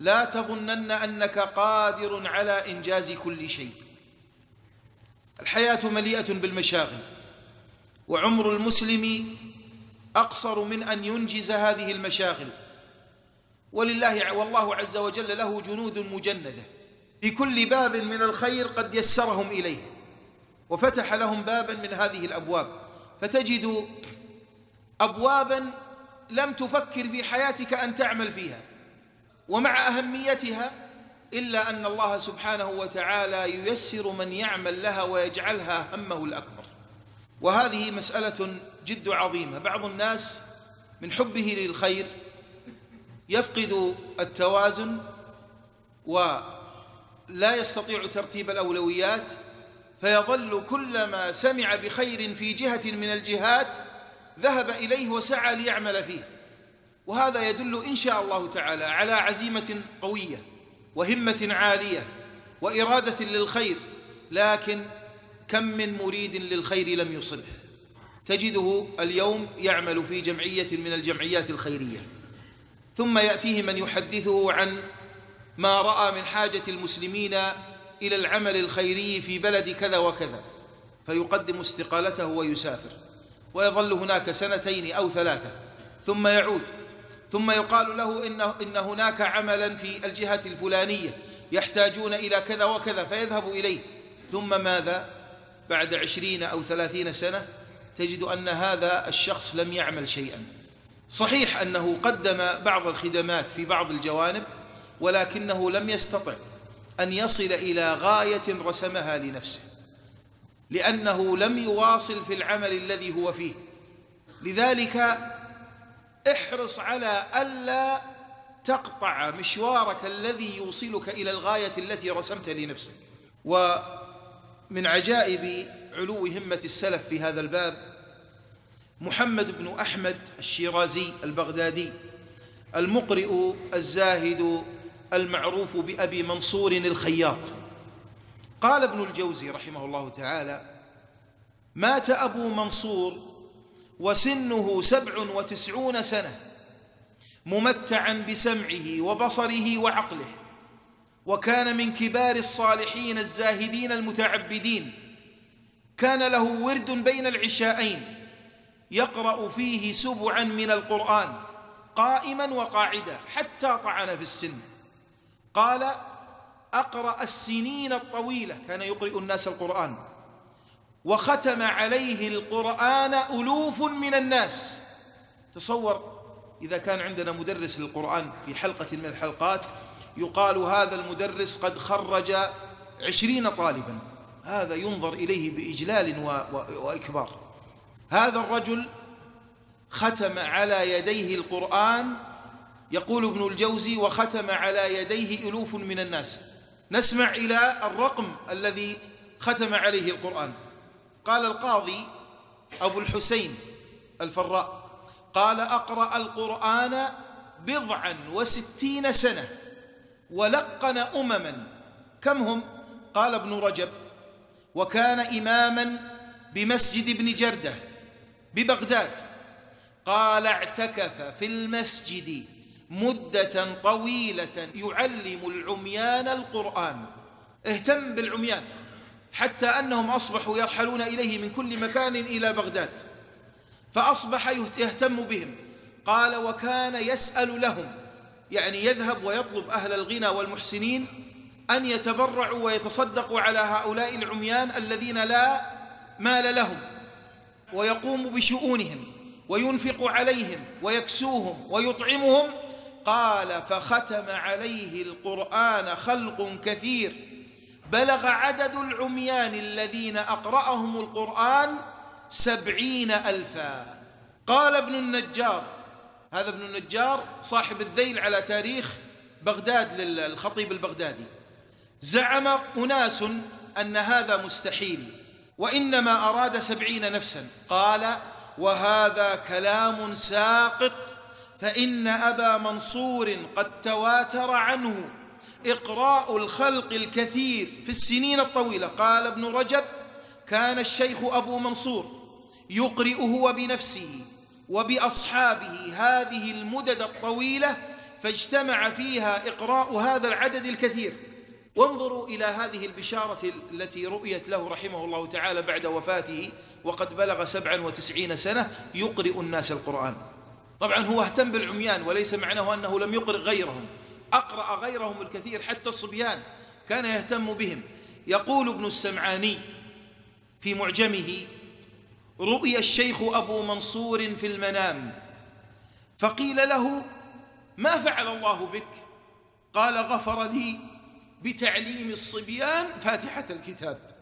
لا تظنن أنك قادر على إنجاز كل شيء. الحياة مليئة بالمشاغل وعمر المسلم أقصر من أن ينجز هذه المشاغل. ولله والله عز وجل له جنود مجندة. في كل باب من الخير قد يسرهم إليه. وفتح لهم بابا من هذه الأبواب. فتجد ابوابا لم تفكر في حياتك أن تعمل فيها. ومع أهميتها إلا أن الله سبحانه وتعالى ييسر من يعمل لها ويجعلها همه الأكبر. وهذه مسألة جد عظيمة. بعض الناس من حبه للخير يفقد التوازن ولا يستطيع ترتيب الأولويات فيظل كلما سمع بخير في جهة من الجهات ذهب إليه وسعى ليعمل فيه. وهذا يدل إن شاء الله تعالى على عزيمة قوية وهمة عالية وإرادة للخير لكن كم من مريد للخير لم يصله تجده اليوم يعمل في جمعية من الجمعيات الخيرية. ثم يأتيه من يحدثه عن ما رأى من حاجة المسلمين إلى العمل الخيري في بلد كذا وكذا. فيقدم استقالته ويسافر. ويظل هناك سنتين أو ثلاثة. ثم يعود. ثم يقال له إن, إن هناك عملا في الجهة الفلانية يحتاجون إلى كذا وكذا فيذهب إليه. ثم ماذا؟ بعد عشرين أو ثلاثين سنة تجد أن هذا الشخص لم يعمل شيئا. صحيح أنه قدم بعض الخدمات في بعض الجوانب ولكنه لم يستطع أن يصل إلى غاية رسمها لنفسه لأنه لم يواصل في العمل الذي هو فيه. لذلك احرص على ألا تقطع مشوارك الذي يوصلك إلى الغاية التي رسمت لنفسك. ومن عجائب علو همة السلف في هذا الباب محمد بن أحمد الشيرازي البغدادي المقرئ الزاهد المعروف بأبي منصور الخياط. قال ابن الجوزي رحمه الله تعالى مات أبو منصور وسنه سبع وتسعون سنة ممتعا بسمعه وبصره وعقله وكان من كبار الصالحين الزاهدين المتعبدين كان له ورد بين العشاءين يقرأ فيه سبعا من القرآن قائما وقاعدا حتى طعن في السن. قال أقرأ السنين الطويلة كان يقرئ الناس القرآن. وختم عليه القرآن ألوف من الناس. تصور إذا كان عندنا مدرس للقرآن في حلقة من الحلقات يقال هذا المدرس قد خرج عشرين طالبا. هذا ينظر إليه بإجلال وإكبار. هذا الرجل ختم على يديه القرآن يقول ابن الجوزي وختم على يديه ألوف من الناس. نسمع إلى الرقم الذي ختم عليه القرآن. قال القاضي أبو الحسين الفراء قال أقرأ القرآن بضعا وستين سنة ولقن أمما. كم هم؟ قال ابن رجب وكان إماما بمسجد ابن جردة ببغداد. قال اعتكف في المسجد مدة طويلة يعلم العميان القرآن. اهتم بالعميان. حتى أنهم أصبحوا يرحلون إليه من كل مكان إلى بغداد. فأصبح يهتم بهم. قال وكان يسأل لهم. يعني يذهب ويطلب أهل الغنى والمحسنين أن يتبرعوا ويتصدقوا على هؤلاء العميان الذين لا مال لهم. ويقوم بشؤونهم وينفق عليهم ويكسوهم ويطعمهم. قال فختم عليه القرآن خلق كثير. بلغ عدد العميان الذين أقرأهم القرآن سبعين ألفا. قال ابن النجار هذا ابن النجار صاحب الذيل على تاريخ بغداد للخطيب البغدادي. زعم أناس أن هذا مستحيل وإنما أراد سبعين نفسا. قال وهذا كلام ساقط فإن أبا منصور قد تواتر عنه. إقراء الخلق الكثير في السنين الطويلة. قال ابن رجب كان الشيخ أبو منصور يقرئ هو بنفسه وبأصحابه هذه المدد الطويلة فاجتمع فيها إقراء هذا العدد الكثير. وانظروا إلى هذه البشارة التي رؤيت له رحمه الله تعالى بعد وفاته وقد بلغ سبعا وتسعين سنة يقرئ الناس القرآن. طبعا هو اهتم بالعميان وليس معناه أنه لم يقرئ غيرهم. أقرأ غيرهم الكثير حتى الصبيان كان يهتم بهم. يقول ابن السمعاني في معجمه رؤي الشيخ أبو منصور في المنام فقيل له ما فعل الله بك؟ قال غفر لي بتعليم الصبيان فاتحة الكتاب.